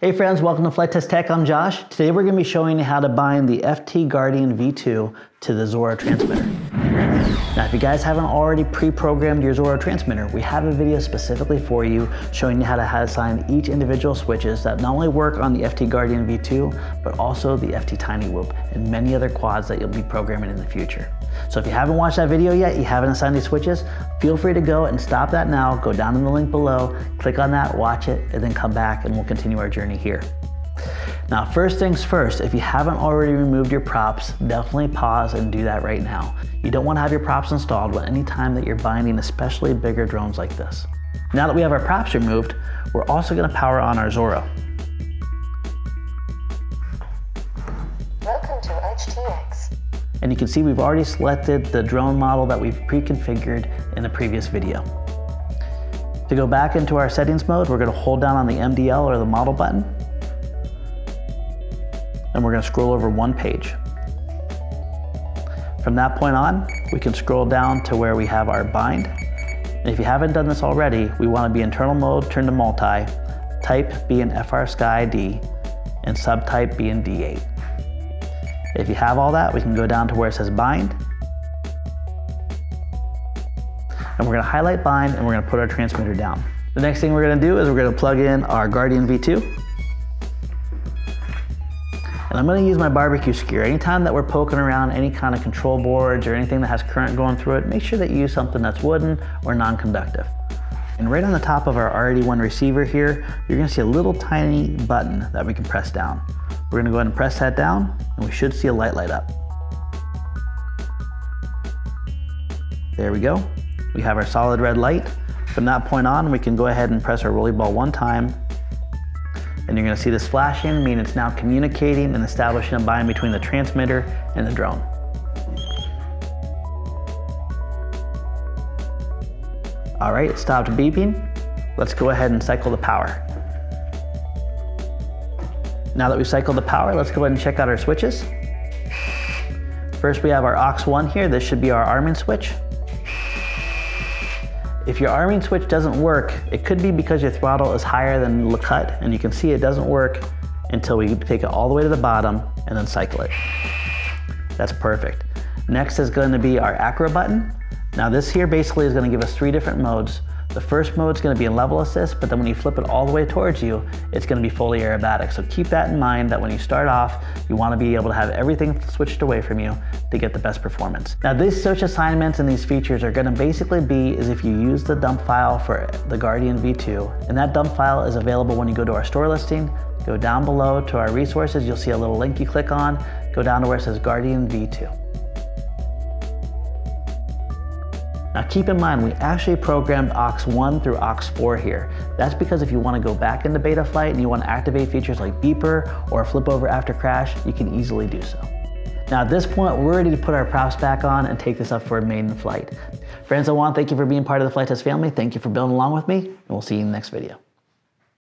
Hey friends, welcome to Flite Test Tech. I'm Josh. Today we're going to be showing you how to bind the FT Guardian V2 to the Zorro transmitter. Now if you guys haven't already pre-programmed your Zorro transmitter, we have a video specifically for you showing you how to, assign each individual switches that not only work on the FT Guardian V2, but also the FT Tiny Whoop and many other quads that you'll be programming in the future. So if you haven't watched that video yet, you haven't assigned these switches, feel free to go and stop that now, go down in the link below, click on that, watch it, and then come back and we'll continue our journey here. Now, first things first, if you haven't already removed your props, definitely pause and do that right now. You don't wanna have your props installed at any time that you're binding especially bigger drones like this. Now that we have our props removed, we're also gonna power on our Zorro. Welcome to EdgeTX. And you can see we've already selected the drone model that we've pre-configured in the previous video. To go back into our settings mode, we're gonna hold down on the MDL or the model button, and we're gonna scroll over one page. From that point on, we can scroll down to where we have our bind. And if you haven't done this already, we wanna be internal mode, turn to multi, type an FrSky ID, and subtype be in D8. If you have all that, we can go down to where it says bind. And we're gonna highlight bind and we're gonna put our transmitter down. The next thing we're gonna do is we're gonna plug in our Guardian V2. And I'm gonna use my barbecue skewer. Anytime that we're poking around any kind of control boards or anything that has current going through it, make sure that you use something that's wooden or non-conductive. And right on the top of our RD1 receiver here, you're gonna see a little tiny button that we can press down. We're gonna go ahead and press that down and we should see a light light up. There we go. We have our solid red light. From that point on, we can go ahead and press our rolly ball one time and you're gonna see this flashing, meaning it's now communicating and establishing a bind between the transmitter and the drone. All right, it stopped beeping. Let's go ahead and cycle the power. Now that we've cycled the power, let's go ahead and check out our switches. First, we have our aux1 here. This should be our arming switch. If your arming switch doesn't work, it could be because your throttle is higher than the cut, and you can see it doesn't work until we take it all the way to the bottom and then cycle it. That's perfect. Next is going to be our acro button. Now this here basically is going to give us three different modes. The first mode is going to be in level assist, but then when you flip it all the way towards you, it's going to be fully aerobatic. So keep that in mind that when you start off, you want to be able to have everything switched away from you to get the best performance. Now these search assignments and these features are going to basically be as if you use the dump file for the Guardian V2, and that dump file is available when you go to our store listing, go down below to our resources, you'll see a little link you click on, go down to where it says Guardian V2. Now keep in mind, we actually programmed aux1 through aux4 here. That's because if you wanna go back into Betaflight and you wanna activate features like beeper or flip over after crash, you can easily do so. Now at this point, we're ready to put our props back on and take this up for a maiden flight. Friends, I wanna thank you for being part of the Flite Test family. Thank you for building along with me, and we'll see you in the next video.